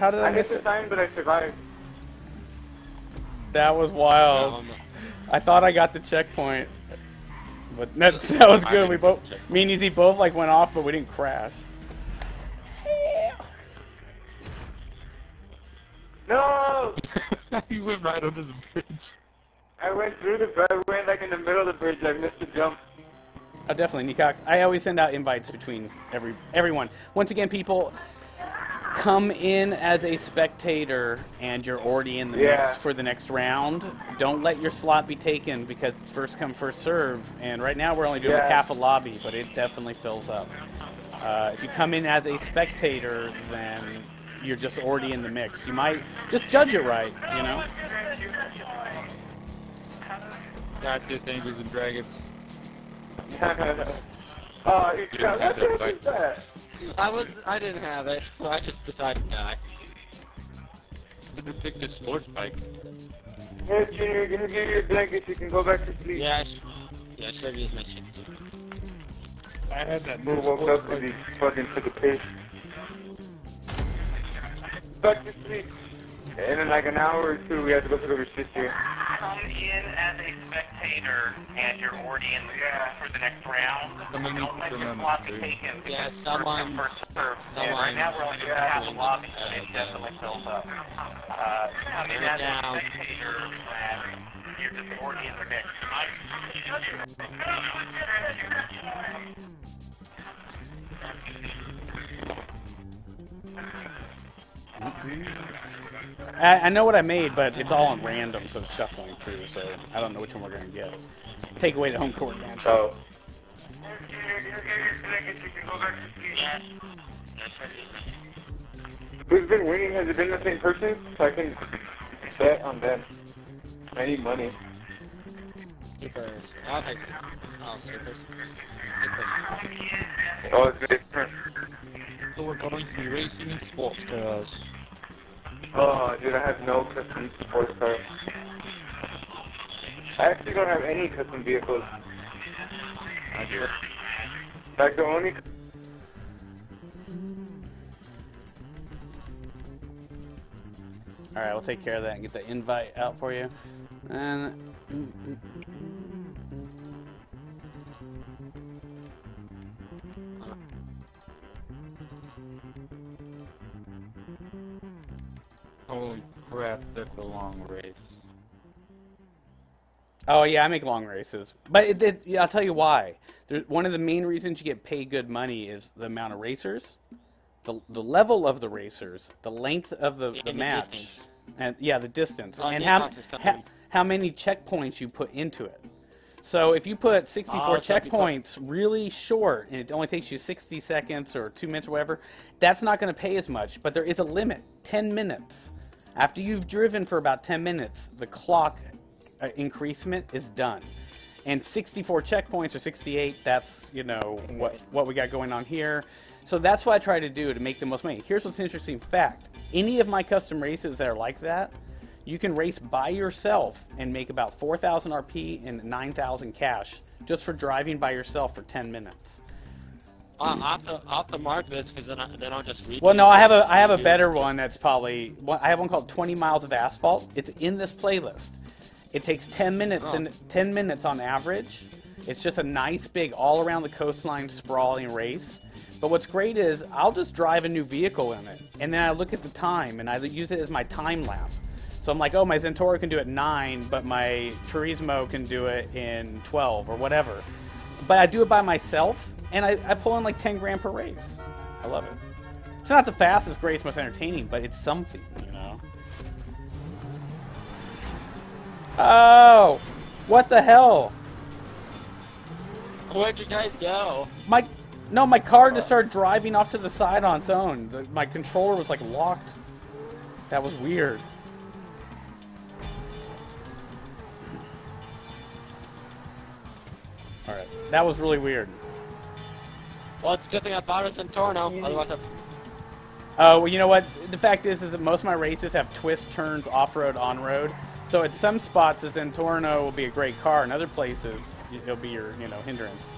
How did I, I hit miss the it? sign, but I survived. That was wild. I'm- I thought I got the checkpoint, but that, that was good. We both, get the checkpoint. me and Easy both like went off, but we didn't crash. No! you went right under the bridge. I went through the bridge. I went like in the middle of the bridge. I missed the jump. Oh, definitely, Necox. I always send out invites between every everyone. Once again, people come in as a spectator, and you're already in the Yeah. mix for the next round. Don't let your slot be taken because it's first come, first serve. And right now, we're only doing Yeah. half a lobby, but it definitely fills up. Uh, if you come in as a spectator, then you're just already in the mix. You might just judge it right, you know. Got this, Angels and Dragons. oh, you You got what that is that? I was, I didn't have it, so I just decided to die. I didn't pick the sports bike. Hey, Junior, give me your blanket. You can go back to sleep. Yeah, I sh- yeah, I should have used my shit. I had that Move new woke up because bike. he fucking took a piss. Back to sleep. And in like an hour or two, we have to go pick up your sister. come in as a spectator and you're already in the for the next round. Someone Don't let to your remember slot be taken. Yeah, because someone- First come, first serve. And someone- right now we're only doing half the lobby. Uh, It definitely fills up. Uh, come in as a spectator and you're just already in the mix. I, I know what I made, but it's all on random, so it's shuffling through. So I don't know which one we're gonna get. Take away the home court advantage. So, oh. who's been winning? Has it been the same person? So I can bet on them. I need money. Keepers. I'll take. Oh, keepers. Keepers. Oh, it's different. So we're going to be racing in sports cars. Oh, dude, I have no custom sports car. I actually don't have any custom vehicles. I do. Like the only All right, we'll take care of that and get the invite out for you. And crap, that's a long race. oh yeah, I make long races, but it, it, yeah, I'll tell you why. There, one of the main reasons you get paid good money is the amount of racers, the the level of the racers, the length of the, the the match, distance. and yeah, the distance, Oh, and how, how how many checkpoints you put into it. So if you put 64 Oh, checkpoints really short and it only takes you 60 seconds or 2 minutes or whatever, that's not going to pay as much, but there is a limit, 10 minutes. After you've driven for about 10 minutes, the clock uh, increasement is done. And 64 checkpoints or 68, that's, you know, what what we got going on here. So that's what I try to do to make the most money. Here's what's interesting fact. Any of my custom races that are like that, you can race by yourself and make about 4,000 RP and 9,000 cash just for driving by yourself for 10 minutes. I'll, have to, I'll have to mark this because then, I, then I'll just read Well, no, I have a I have a better one that's probably one, I have one called 20 miles of asphalt. It's in this playlist. It takes 10 minutes Oh. and 10 minutes on average. It's just a nice big all around the coastline sprawling race. But what's great is I'll just drive a new vehicle in it, and then I look at the time and I use it as my time lap. So I'm like, oh, my Zentorno can do it nine, but my Turismo can do it in 12 or whatever. But I do it by myself, and I, I pull in like 10 grand per race. I love it. It's not the fastest, greatest, most entertaining, but it's something, you know. Oh, what the hell? Where'd you guys go? My no, my car just started driving off to the side on its own. The, my controller was like locked. That was weird. All right, that was really weird. Well, it's a good thing I bought a Zentorno. Otherwise, I... Oh, well, you know what? The fact is, is that most of my races have twist turns, off-road, on-road. So at some spots, the Zentorno will be a great car. In other places, it'll be your, you know, hindrance.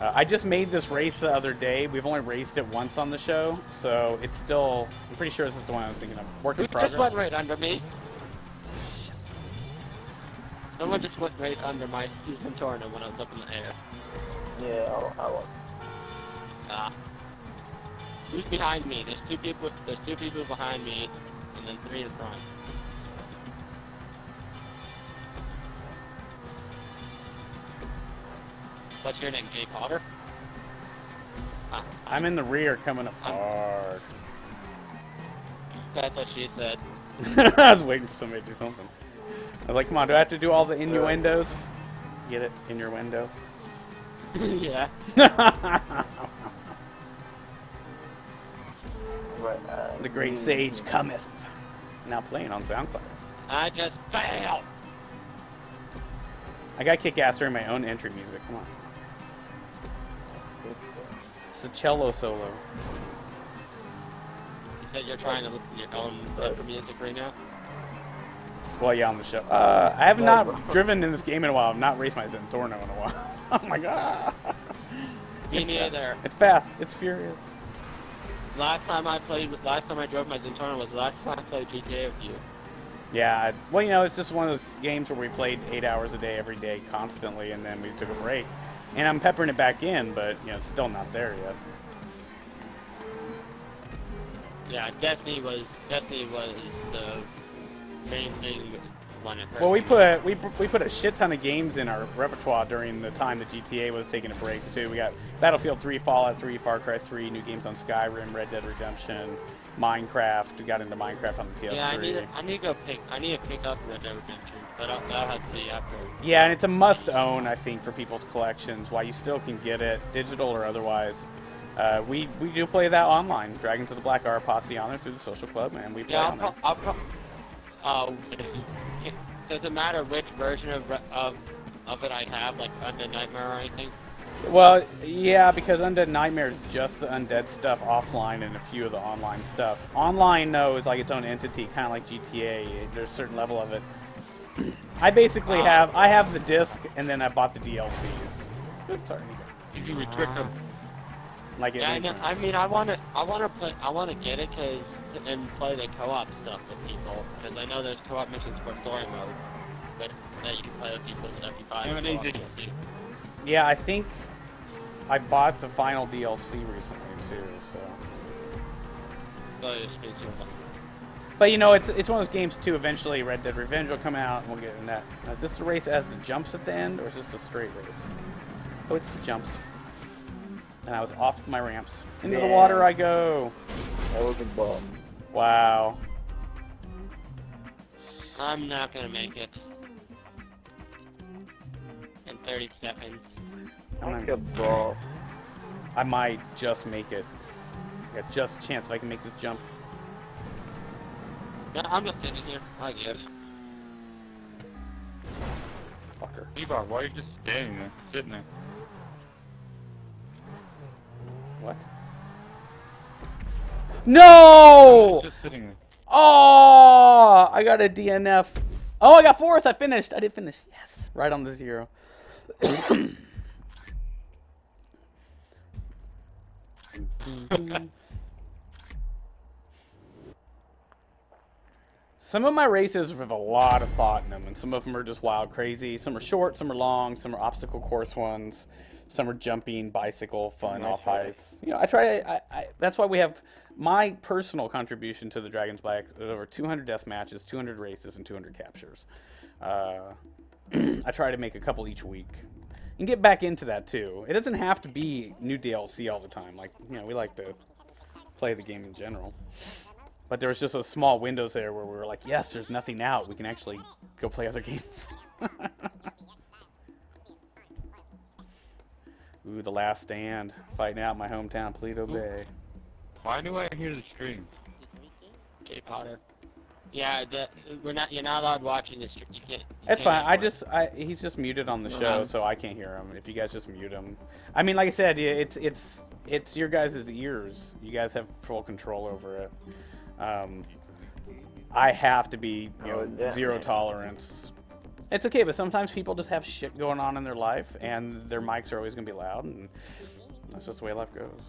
Uh, I just made this race the other day. We've only raced it once on the show, so it's still. I'm pretty sure this is the one I was thinking of. Work in Who just went right under me? Someone just went right under my Susan Torno when I was up in the air. Yeah, I'll, I'll, Ah. Who's behind me? There's two people. There's two people behind me, and then three in front. What's your name, Jay Potter? Ah, I'm in the rear coming up I'm- hard. that's what she said. I was waiting for somebody to do something. I was like, come on, do I have to do all the innuendos? Get it? In your window. yeah. the great sage cometh. Now playing on SoundCloud. I just failed. I gotta kick ass during my own entry music. Come on. It's a cello solo. You said you're trying to listen to your own intro music right now. Well, yeah, on the show. Uh, I have not driven in this game in a while. I've not raced my Zentorno in a while. oh my god. Me It's fa- neither. It's fast. It's furious. Last time I played, with, last time I drove my Zentorno was the last time I played GTA with you. Yeah. Well, you know, it's just one of those games where we played eight hours a day, every day, constantly, and then we took a break. And I'm peppering it back in, but you know, it's still not there yet. Yeah, Destiny was Destiny was the main thing it hurt Well, we put we we put a shit ton of games in our repertoire during the time that GTA was taking a break too. We got Battlefield 3, Fallout 3, Far Cry 3, new games on Skyrim, Red Dead Redemption, Minecraft. We got into Minecraft on the PS3. Yeah, I need to, I need to go pick I need to pick up Red Dead Redemption, but I'll, that'll have to be after. Yeah, and it's a must own, I think, for people's collections. While you still can get it, digital or otherwise. Uh, we we do play that online. Dragons of the Black Hour Posse on there through the social club, and we play Yeah, I'll, on pro- I'll pro- uh, does it matter which version of of of it I have, like Undead Nightmare or anything? Well, yeah, because Undead Nightmare is just the undead stuff offline and a few of the online stuff. Online, no, is like its own entity, kind of like GTA. There's a certain level of it. I basically Ah. have I have the disc, and then I bought the DLCs. Oops, sorry, Did you restrict them? Like it. Yeah, I, know, I mean, I want to, I want to play, I want to get it 'cause and play the co-op stuff with people because I know there's co-op missions for story mode, but that you can play with people if you buy Yeah, the they co-op did. DLC. yeah, I think I bought the final DLC recently too. So, oh, So but you know, it's it's one of those games too. Eventually, Red Dead Revenge will come out, and we'll get in that. Now, is this the race as the jumps at the end, or is this a straight race? Oh, it's the jumps. And I was off my ramps. Into the water I go. that was a bum. Wow. I'm not gonna make it in 30 seconds. I'm Like not- a ball. I might just make it. I got just a chance if I can make this jump. No, I'm just sitting here. I guess. Fucker. Ebob, why are you just standing there, sitting there? What? No! Just sitting there. Oh! I got a DNF. Oh, I got fourth. I finished. I did finish. Yes. Right on the zero. Some of my races have a lot of thought in them, and some of them are just wild crazy. Some are short, some are long, some are obstacle course ones, some are jumping, bicycle, fun, off heights. You know, I try. I, I, that's why we have my personal contribution to the Dragons Black is over 200 death matches, 200 races, and 200 captures. Uh, I try to make a couple each week, and get back into that too. It doesn't have to be new DLC all the time. Like you know, we like to play the game in general. But there was just those small windows there where we were like, yes, there's nothing out. We can actually go play other games. Ooh, The Last Stand. Fighting out my hometown, Paleto Bay. Why do I hear the scream? Jay Potter. Yeah, the, we're not. You're not allowed watching this. You can't. you That's can't fine. I just, I, he's just muted on the show, Uh-huh. so I can't hear him. If you guys just mute him, I mean, like I said, it's it's it's your guys' ears. You guys have full control over it. Um, I have to be, you Oh, know, zero tolerance It's okay, but sometimes people just have shit going on in their life, and their mics are always going to be loud, and that's just the way life goes.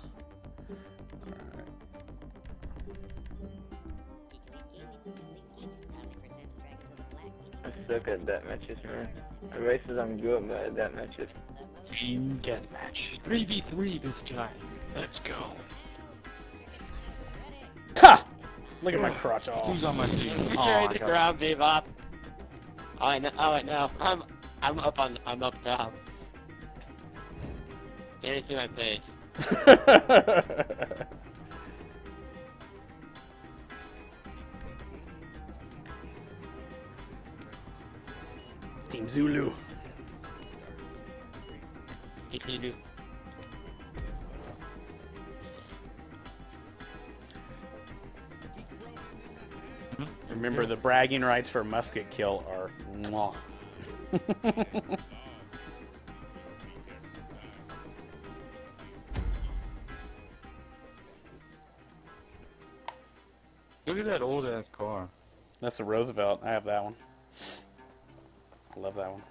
Suck at deathmatches, man. Everybody says I'm good, but at deathmatches. Team deathmatch. 3v3 this time. Let's go. Ha! Look at my crotch all. Who's on my team? You Oh, carried I the ground, Bebop. Oh, I know. Oh, I know. I'm, I'm up on, I'm up top. Can't see my face. Team Zulu. Do. Remember, the bragging rights for musket kill are mwah. Look at that old ass car. That's the Roosevelt. I have that one. I love that one.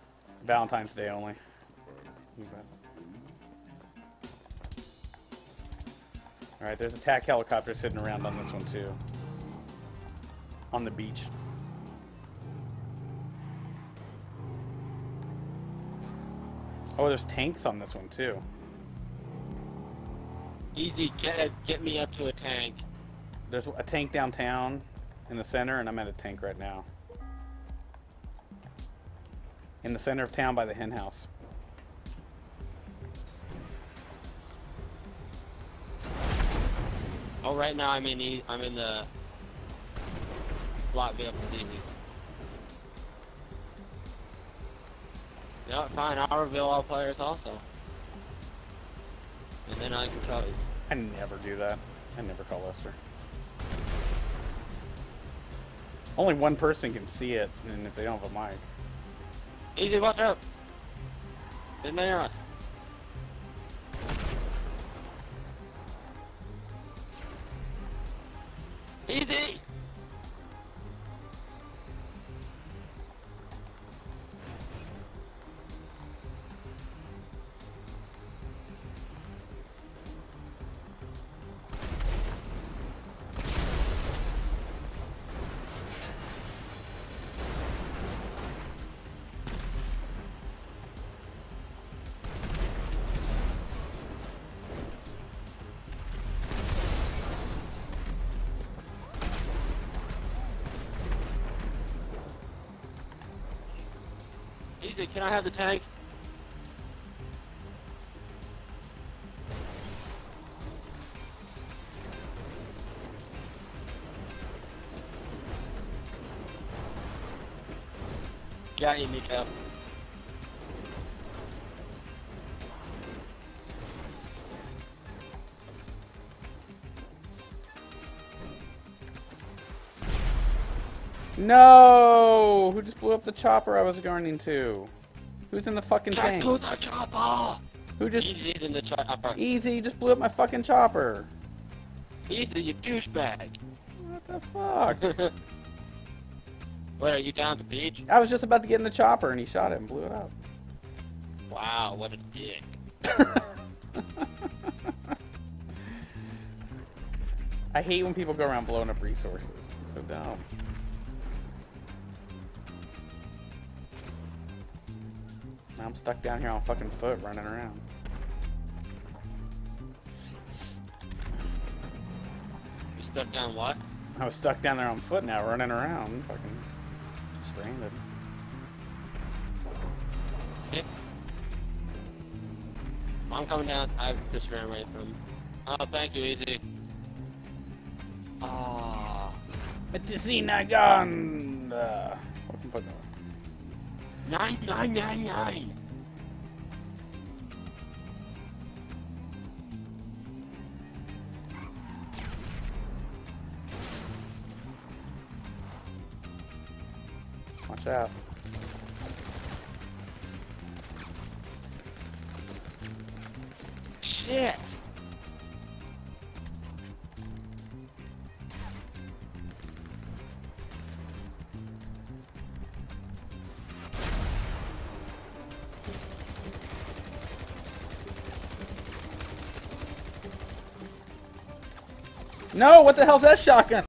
Valentine's Day only. Alright, there's a TAC helicopter sitting around on this one too. On the beach. Oh, there's tanks on this one too. Easy, get, get me up to a tank. There's a tank downtown in the center, and I'm at a tank right now. In the center of town by the hen house. Oh, right now I'm in, E- I'm in the block vehicle. Yeah, fine. I'll reveal all players also. And then I can tell you. I never do that. I never call Lester. Only one person can see it, and if they don't have a mic. Easy, watch out! Didn't they not? Easy! Can I have the tank? Got you, Nico. No! Who just blew up the chopper I was guarding to? Who's in the fucking Back tank? to the chopper! Who just... Easy's in the chopper. Easy, you just blew up my fucking chopper. Easy, you douchebag. What the fuck? What, are you down at the beach? I was just about to get in the chopper, and he shot it and blew it up. Wow, what a dick. I hate when people go around blowing up resources. It's so dumb. I'm stuck down here on fucking foot running around. You stuck down what? I was stuck down there on foot now running around. Fucking stranded. I'm coming down. I just ran away from. Oh, thank you, Easy. Ah, Medicina gun! What the fuck? Nine, nine, nine, nine. Watch out. Shit. No, what the hell's that shotgun?